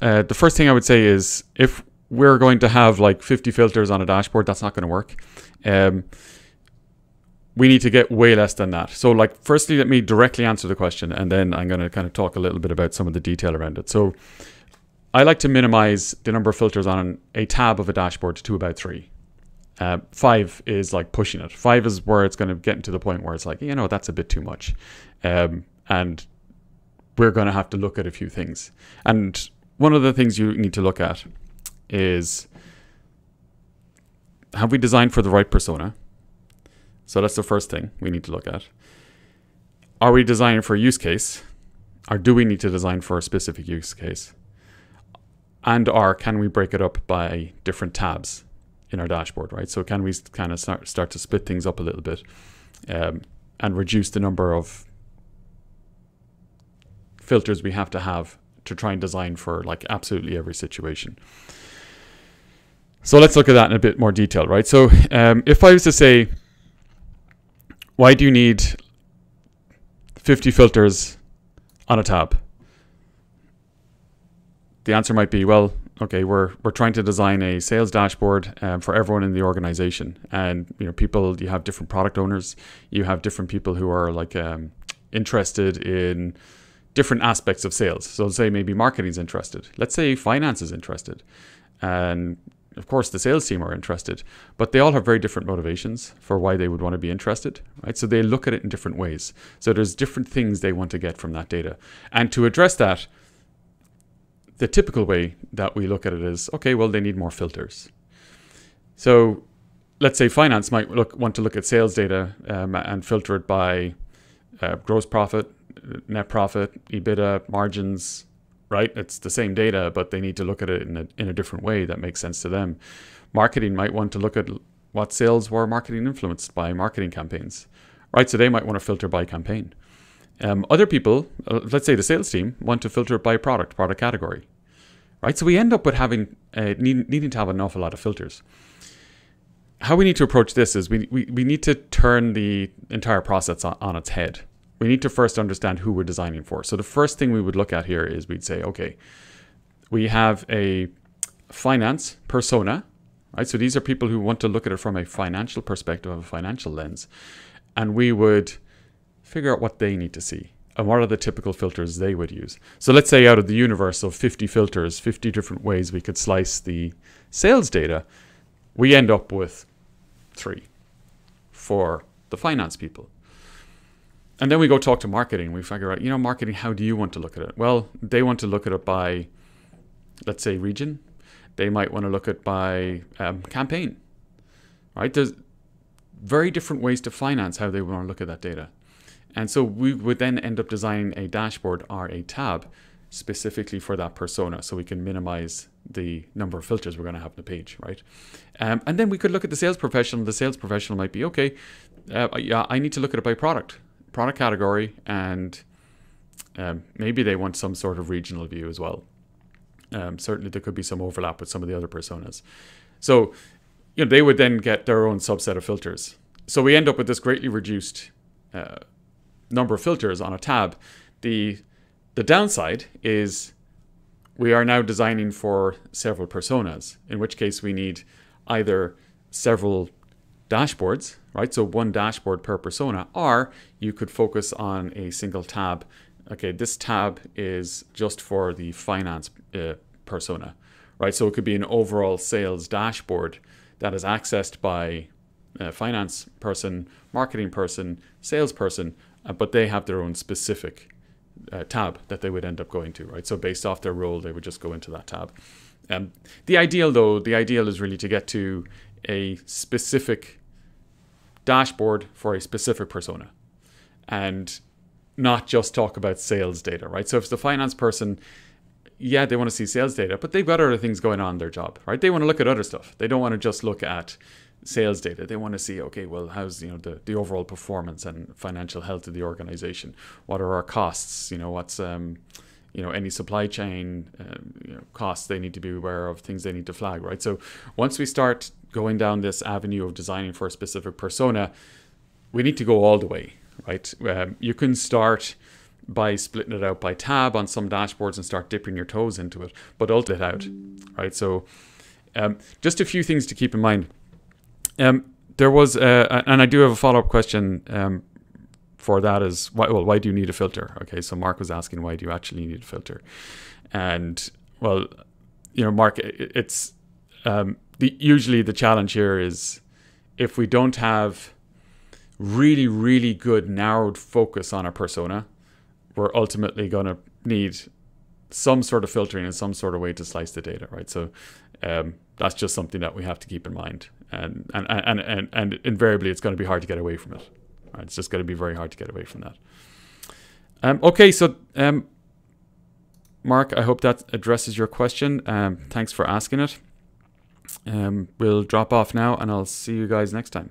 uh, the first thing I would say is if we're going to have like 50 filters on a dashboard, that's not going to work. Um, we need to get way less than that. So, like, firstly, let me directly answer the question, and then I'm going to kind of talk a little bit about some of the detail around it. So, I like to minimize the number of filters on a tab of a dashboard to about three. Uh, five is like pushing it. Five is where it's going to get to the point where it's like, you know, that's a bit too much. Um, and we're going to have to look at a few things. And one of the things you need to look at is have we designed for the right persona? So that's the first thing we need to look at. Are we designing for a use case? Or do we need to design for a specific use case? And or can we break it up by different tabs in our dashboard, right? So can we kind of start, start to split things up a little bit um, and reduce the number of filters we have to have to try and design for like absolutely every situation. So let's look at that in a bit more detail, right? So um, if I was to say, why do you need 50 filters on a tab? The answer might be, well, okay, we're we're trying to design a sales dashboard um, for everyone in the organization, and you know, people, you have different product owners, you have different people who are like um, interested in different aspects of sales. So say maybe marketing is interested. Let's say finance is interested, and of course the sales team are interested but they all have very different motivations for why they would want to be interested right? So they look at it in different ways. So there's different things they want to get from that data. And to address that the typical way that we look at it is okay well they need more filters. So let's say finance might look want to look at sales data um, and filter it by uh, gross profit net profit ebitda margins right? It's the same data, but they need to look at it in a, in a different way that makes sense to them. Marketing might want to look at what sales were marketing influenced by marketing campaigns, right? So they might want to filter by campaign. Um, other people, uh, let's say the sales team, want to filter by product, product category, right? So we end up with having uh, need, needing to have an awful lot of filters. How we need to approach this is we, we, we need to turn the entire process on, on its head we need to first understand who we're designing for. So the first thing we would look at here is we'd say, okay, we have a finance persona, right? So these are people who want to look at it from a financial perspective, of a financial lens. And we would figure out what they need to see and what are the typical filters they would use. So let's say out of the universe of 50 filters, 50 different ways we could slice the sales data, we end up with three for the finance people and then we go talk to marketing. We figure out, you know, marketing, how do you want to look at it? Well, they want to look at it by, let's say, region. They might want to look at by um, campaign, right? There's very different ways to finance how they want to look at that data. And so we would then end up designing a dashboard or a tab specifically for that persona so we can minimize the number of filters we're going to have on the page, right? Um, and then we could look at the sales professional. The sales professional might be, okay, uh, yeah, I need to look at it by product product category, and um, maybe they want some sort of regional view as well. Um, certainly, there could be some overlap with some of the other personas. So, you know, they would then get their own subset of filters. So we end up with this greatly reduced uh, number of filters on a tab. The the downside is we are now designing for several personas, in which case we need either several dashboards, right? So one dashboard per persona, or you could focus on a single tab. Okay, this tab is just for the finance uh, persona, right? So it could be an overall sales dashboard that is accessed by a finance person, marketing person, salesperson, uh, but they have their own specific uh, tab that they would end up going to, right? So based off their role, they would just go into that tab. Um, the ideal, though, the ideal is really to get to a specific dashboard for a specific persona and not just talk about sales data, right? So if it's the finance person, yeah, they want to see sales data, but they've got other things going on in their job, right? They want to look at other stuff. They don't want to just look at sales data. They want to see, okay, well, how's you know the, the overall performance and financial health of the organization? What are our costs? You know, what's um, you know any supply chain um, you know, costs they need to be aware of, things they need to flag, right? So once we start going down this avenue of designing for a specific persona, we need to go all the way, right? Um, you can start by splitting it out by tab on some dashboards and start dipping your toes into it, but ultimate out, right? So um, just a few things to keep in mind. Um, there was, uh, and I do have a follow up question um, for that is why, well, why do you need a filter? Okay, so Mark was asking why do you actually need a filter, and well, you know, Mark, it's um, the usually the challenge here is if we don't have really, really good narrowed focus on our persona, we're ultimately going to need some sort of filtering and some sort of way to slice the data, right? So um, that's just something that we have to keep in mind, and and and and, and invariably, it's going to be hard to get away from it. It's just going to be very hard to get away from that. Um, okay, so um, Mark, I hope that addresses your question. Um, thanks for asking it. Um, we'll drop off now, and I'll see you guys next time.